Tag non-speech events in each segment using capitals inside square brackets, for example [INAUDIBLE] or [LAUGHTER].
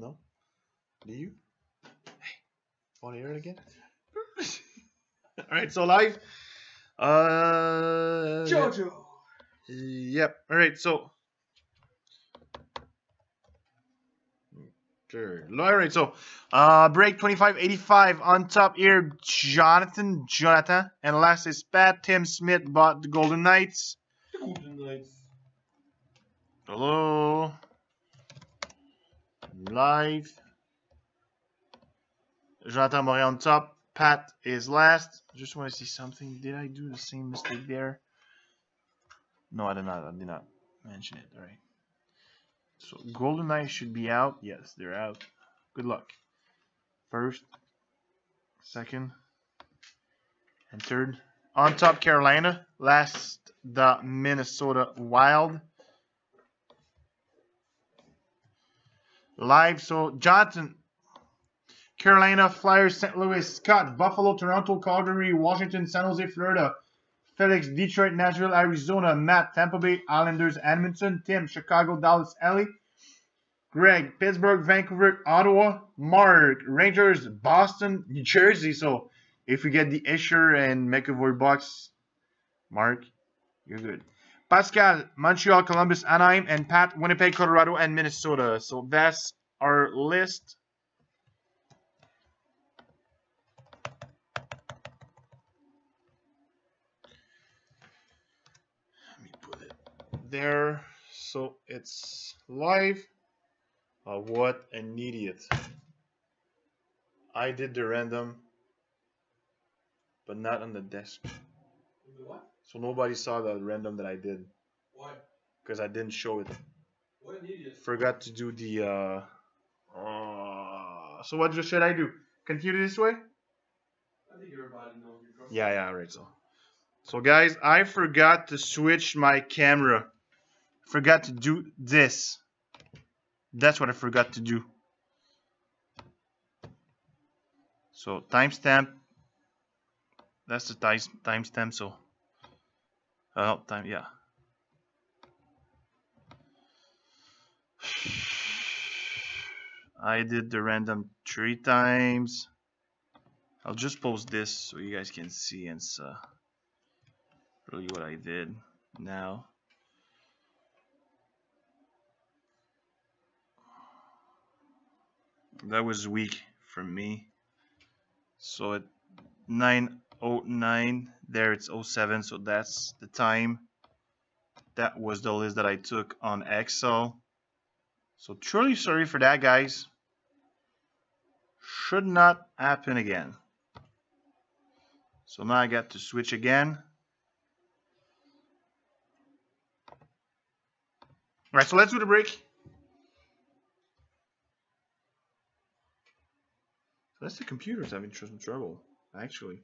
No? Do you? Hey, want to hear it again? [LAUGHS] Alright, so live. Uh. Jojo. Yep. Alright, so. Sure. Alright, so uh break 2585 on top here, Jonathan, Jonathan, and last is Pat, Tim Smith bought the Golden Knights. The Golden Knights. Hello. Live. Jonathan Morin on top. Pat is last. Just want to see something. Did I do the same mistake there? No, I did not. I did not mention it. All right. So Golden Knights should be out. Yes, they're out. Good luck. First, second, and third. On top, Carolina. Last, the Minnesota Wild. Live. So Johnson, Carolina, Flyers, St. Louis, Scott, Buffalo, Toronto, Calgary, Washington, San Jose, Florida, Felix, Detroit, Nashville, Arizona, Matt, Tampa Bay, Islanders, Edmonton, Tim, Chicago, Dallas, Ellie, Greg, Pittsburgh, Vancouver, Ottawa, Mark, Rangers, Boston, New Jersey. So if we get the Hischier and McAvoy box, Mark, you're good. Pascal, Montreal, Columbus, Anaheim, and Pat, Winnipeg, Colorado, and Minnesota. So that's our list. Let me put it there. So it's live. Uh, what an idiot. I did the random, but not on the desk. What? So nobody saw the random that I did Why? because I didn't show it. What an idiot. Forgot to do the. Uh, uh, so what should I do? Continue this way? I think everybody knows you're. Yeah, yeah, right. So, so guys, I forgot to switch my camera. Forgot to do this. That's what I forgot to do. So timestamp. That's the time timestamp. Oh, time yeah. I did the random three times. I'll just post this so you guys can see and uh, really what I did now. That was weak for me. So at 909 there it's 07 so that's the time. That was the list that I took on Excel. So truly sorry for that guys. Should not happen again. So now I got to switch again. All right, so let's do the break. That's the computer's having some trouble, actually.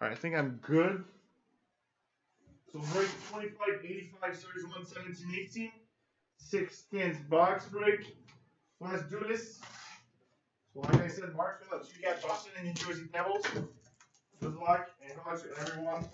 All right, I think I'm good. So break 25, 85, 31, 17, 18. 16th box break. Let's do this. So like I said, Mark Phillips, you got Boston and New Jersey Devils. Good luck and good luck to everyone.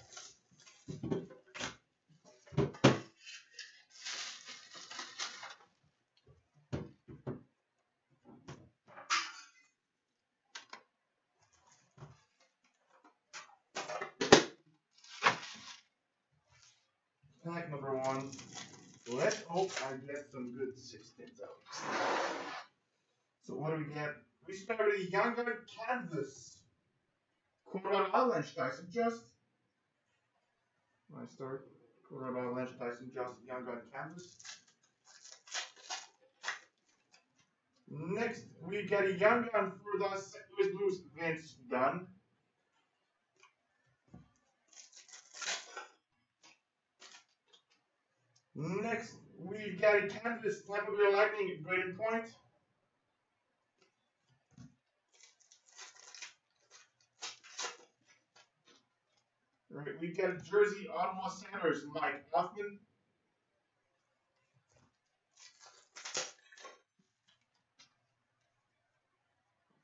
Pack number one. Let's hope I get some good 16s out. So what do we get? We started a Young Gun Canvas. Colorado Avalanche Tyson Jost. I start Colorado Avalanche Tyson Jost Young Gun Canvas. Next, we get a Young Gun for the St. Louis Blues Vince Dunn. Next, we got a canvas Tampa Bay Lightning Brayden Point. Right, we got a jersey Ottawa Senators Mike Hoffman.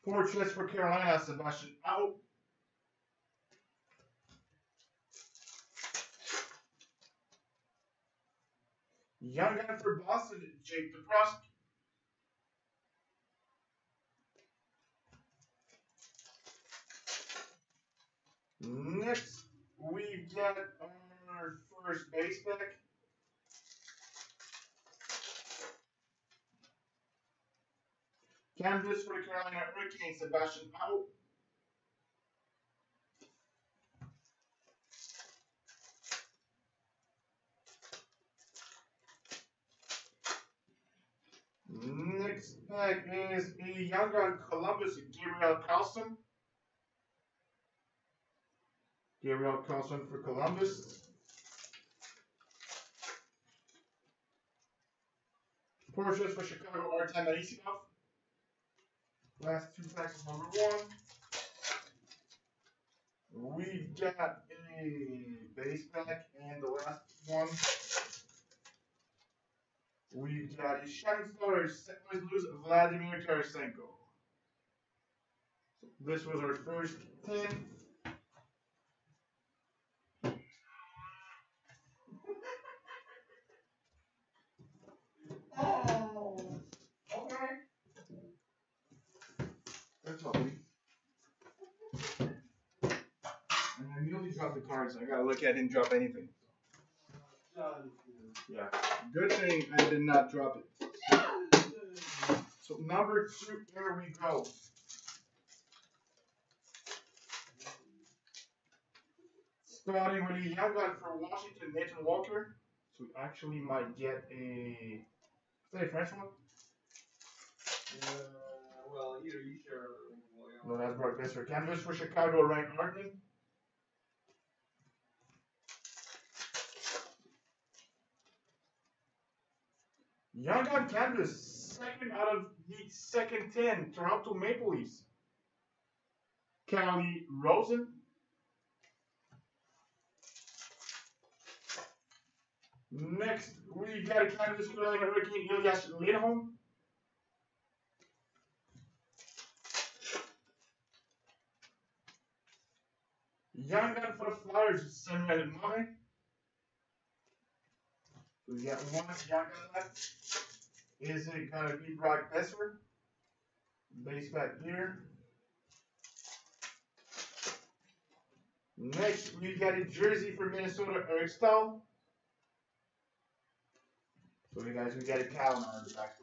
Portraits for Carolina Sebastian Aho. Young for Boston, Jake DeBrusk. Next, we get our first base pick. Canvas for the Carolina Hurricanes, Sebastian Aho. Next pack is a young gun Columbus, Gabriel Carlsson. Gabriel Carlsson for Columbus. Portraits for Chicago, Artem Anisimov. Last two packs number one. We've got a base pack and the last one. We got a Shining Stars, St. Louis Blues, Vladimir Tarasenko. This was our first 10. [LAUGHS] Oh, okay. That's lovely. And I nearly dropped the cards. I gotta look at him drop anything. Yeah. Good thing I did not drop it. So number two, here we go. Starting with a young guy for Washington, Nathan Walker. So we actually might get a. Is that a French one? Uh, well, either you share No, that's Brock Boeser. Canvas for Chicago, Ryan Hartman. Young Gun Canvas, second out of the second 10, Toronto Maple Leafs. Calle Rosen. Next, we got a canvas for Hurricane Elias Lindholm. Young gun for the Flyers, Samuel Morin. We got one young gun left. Is it gonna be Brock Boeser? Base back here. Next, we got a jersey for Minnesota, Eric. So you guys, we got a cow on the back.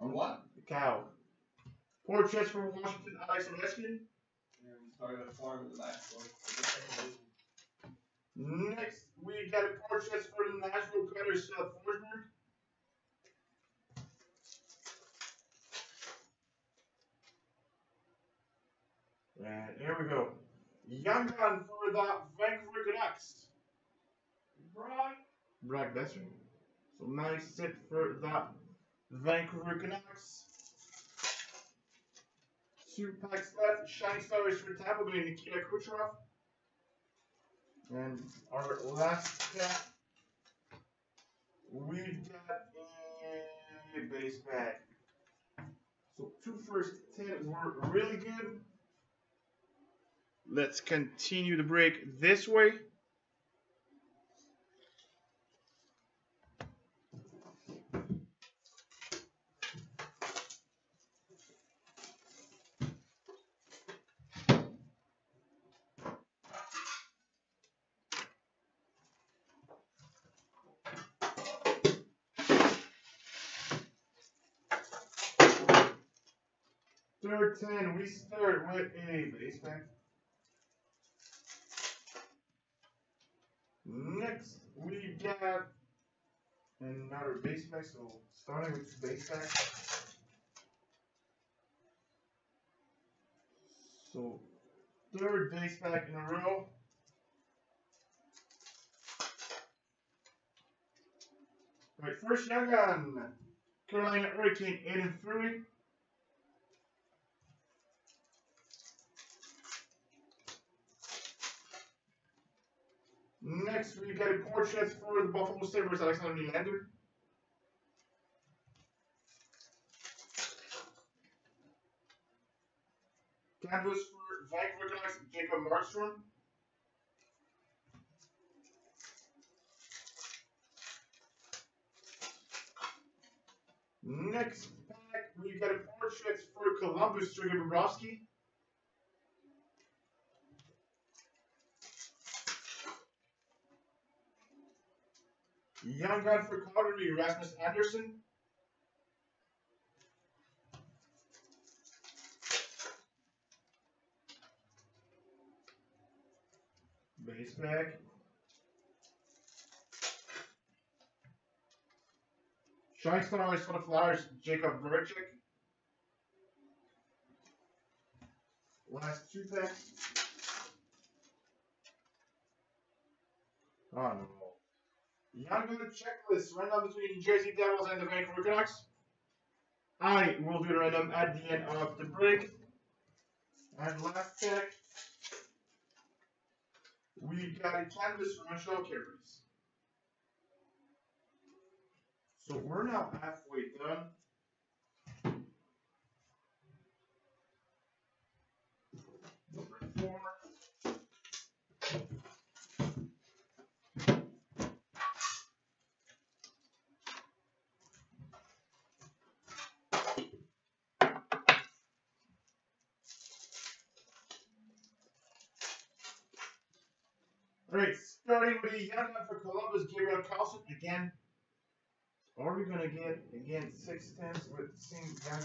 On what? The cow. Portraits for Washington, Alex Ovechkin. Yeah, we started a farm in the back, so it's the second Next, we got a portraits for the Nashville Cutters, Seth Forsberg. And here we go. Young gun for the Vancouver Canucks. Brock. Brock Boeser. So nice set for the Vancouver Canucks. Two packs left. Shiny Stars for Tampa Bay, Nikita Kucherov. And our last pack, we've got a base pack. So two first ten were really good. Let's continue the break this way. Third 10, we start with a base pack. Next, we got another base pack, so starting with base pack. So, third base pack in a row. Right, first young gun, Carolina Hurricane, Haydn Fleury. Next, we've got a portrait for the Buffalo Sabres, Alexander Nylander. Canvas for Vancouver Canucks, Jacob Markstrom. Next pack, we've got a portrait for Columbus, Sergei Bobrovsky. Young gun for Calgary, Rasmus Andersson. Base pack. Shine Stars for the Flyers, Jakub Voracek. Last two packs. Oh no. Gun checklist, random between Jersey Devils and the Vancouver Canucks. I will do the random at the end of the break. And last check. We got a canvas for Montreal Carries. So we're now halfway done. Number four. All right, starting with the young one for Columbus, Gabriel Carlsson. Again, are we gonna get again six tenths with the same young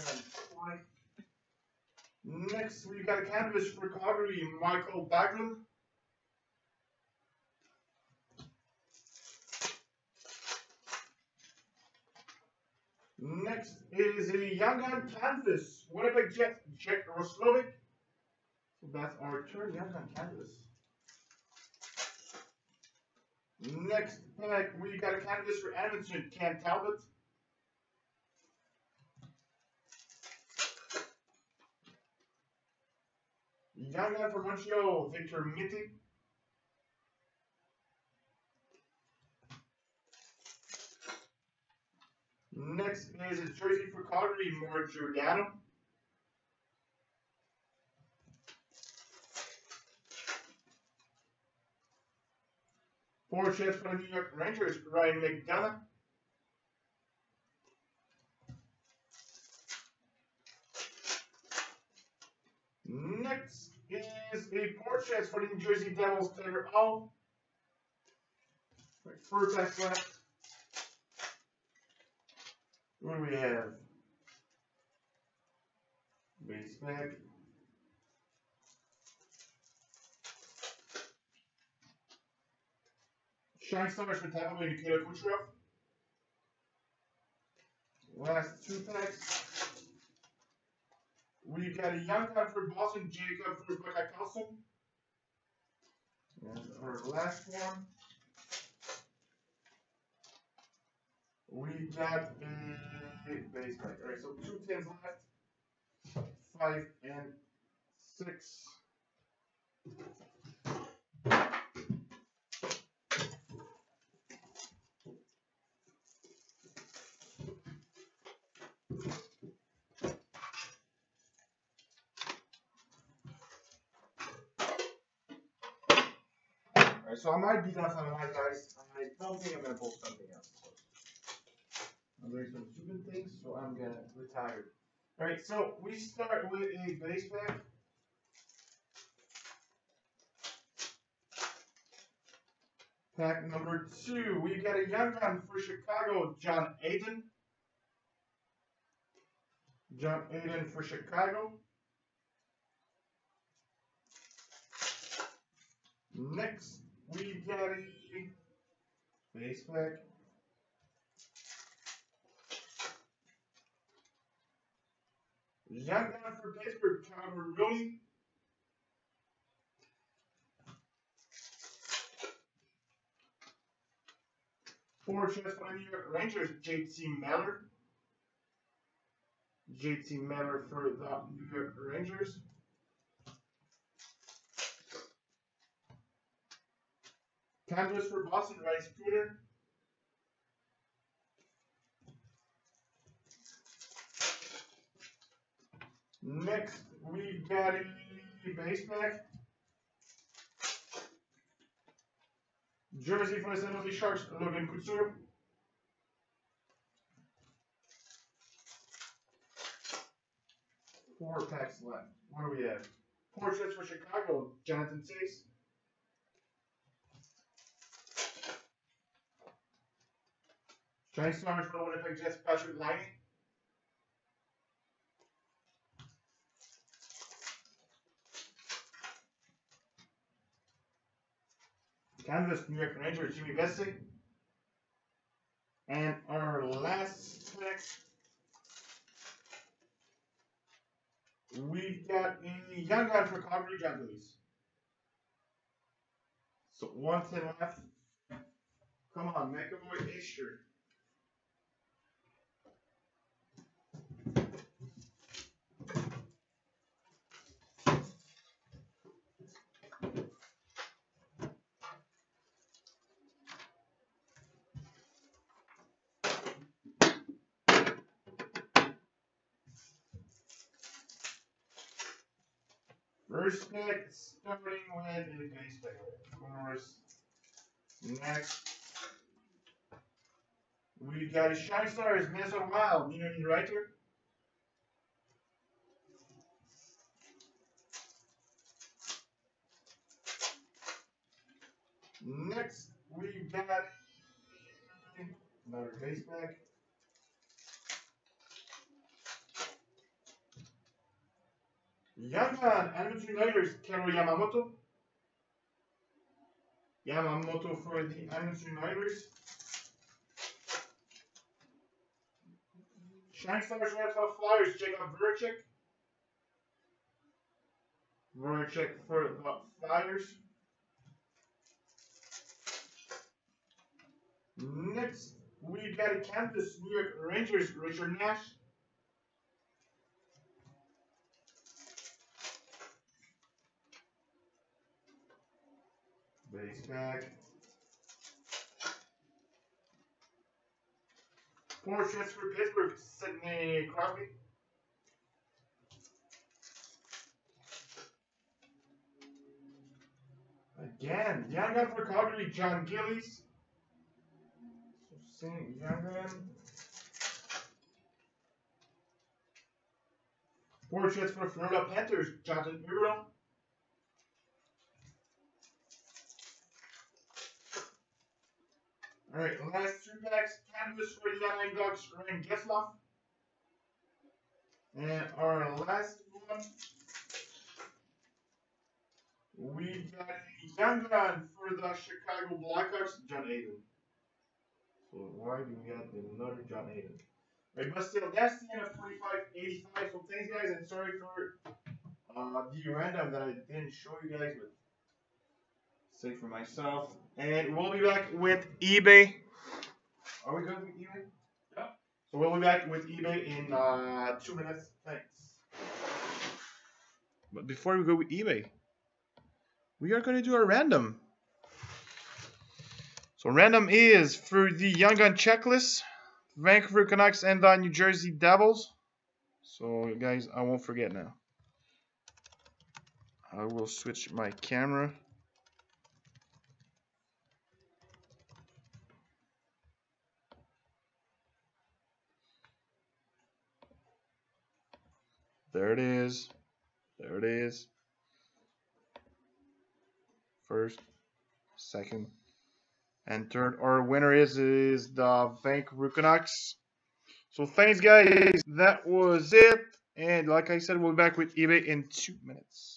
20? Next, we got a canvas for Calgary, Mikael Backlund. Next is a young gun canvas, Winnipeg Jet, Jack Roslovic. So that's our turn, young gun canvas. Next pack, we got a canvas for Edmonton, Cam Talbot. Young guy for Montreal, Victor Mete. Next is a jersey for Calgary, Mark Giordano. Chance for the New York Rangers, Ryan McDonagh. Next is a portrait for the New Jersey Devils, Taylor Hall. Right, first pack left. What do we have? Base pack. Shine Stars for Tampa Bay, Nikita Kucherov. Last two packs. We've got a young gun for Boston, Jacob for Buckeye Carlson. And our last one. We've got a base pack. Alright, so two tens left. Five and six. Alright, so I might be done for night, guys. I don't think I'm gonna post something else. I'm doing some stupid things, so I'm gonna retire. Alright, so we start with a base pack. Pack number two, we got a young gun for Chicago, John Hayden. John Hayden for Chicago. Next, we got a base pack. Young gun for Pittsburgh. Four shots for the New York Rangers, JT Miller. JT Miller for the New York Rangers. Canvas for Boston, Rice Cooter. Next, we've got a base pack. Jersey for the San Jose Sharks, Logan Couture. four packs left. What do we have? Portraits for Chicago, Jonathan Chase. Stars for the Winnipeg Jets, Patrik Laine. Canvas, New York Rangers, Jimmy Vesey. And our last pack, we've got a young guy for Calgary Jungles. So one thing left. Come on, make a boy Hischier. First pick, starting with the base pick, of course. Next, we got a Shine Stars, Minnesota Wild, you Nino Niederreiter. Next, we got another base pack. Young man, Edmonton Oilers, Kailer Yamamoto. Yamamoto for the Edmonton Oilers. Shining Stars Red Hot Flyers, Jakub Voracek. Voracek for the Flyers. Next, we got a Canvas New York Rangers, Richard Nash. Base pack. Portraits for Pittsburgh, Sidney Crosby. Again, young gun for Calgary, John Gillies. So young gun. Portraits for Florida Panthers, Jonathan Huberdeau. Alright, last two packs, canvas for the Anaheim Ducks, Ryan Getzlaf. And our last one, we got young gun for the Chicago Blackhawks, John Hayden. So why do we have another John? Right, but still, that's the end of 4585. So thanks guys, and sorry for uh, the random that I didn't show you guys, but say for myself. And we'll be back with eBay. Are we good with eBay? Yeah. So we'll be back with eBay in uh, two minutes. Thanks. But before we go with eBay, we are going to do a random. So random is for the Young Gun checklist, Vancouver Canucks and the New Jersey Devils. So guys, I won't forget now. I will switch my camera. There it is. There it is. First, second, and third. Our winner is is the Vancouver Canucks. So thanks guys. That was it. And like I said, we'll be back with eBay in two minutes.